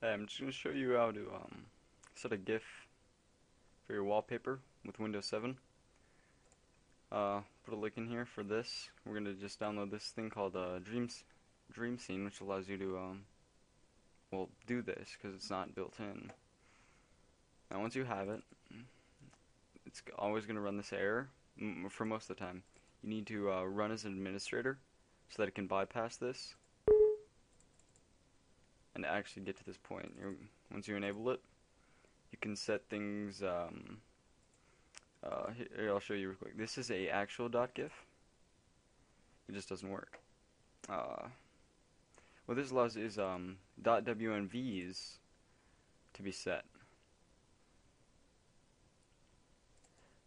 I'm just going to show you how to um, set a GIF for your wallpaper with Windows 7. Uh, put a link in here for this. We're going to just download this thing called uh, Dreams, DreamScene, which allows you to, um, well, do this because it's not built in. Now, once you have it, it's always going to run this error for most of the time. You need to uh, run as an administrator so that it can bypass this and actually get to this point. You're, once you enable it, you can set things. Um, uh, here, I'll show you real quick. This is a actual .gif. It just doesn't work. Uh, what this allows is um, to be set.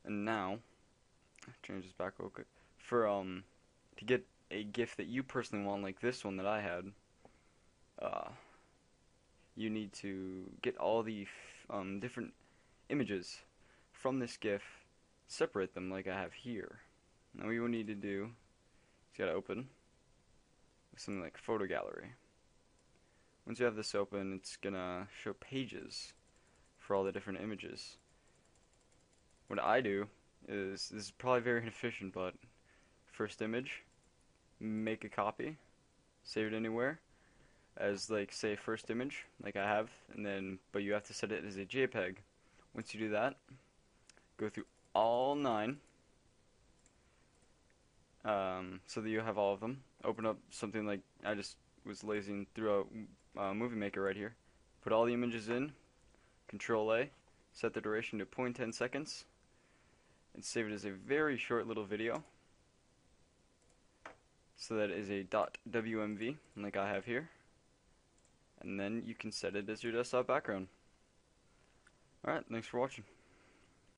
And now, change this back real quick. For um, to get a GIF that you personally want, like this one that I had, you need to get all the um, different images from this GIF, separate them like I have here. Now what you will need to do is you gotta open something like photo gallery. Once you have this open, it's gonna show pages for all the different images. What I do is, this is probably very inefficient, but first image, make a copy, save it anywhere, as like say first image like I have and then but you have to set it as a JPEG. Once you do that go through all nine um, so that you have all of them. Open up something like I just was lazy through a uh, movie maker right here. Put all the images in control A set the duration to 0.10 seconds and save it as a very short little video. So that is a .wmv like I have here and then you can set it as your desktop background. Alright, thanks for watching.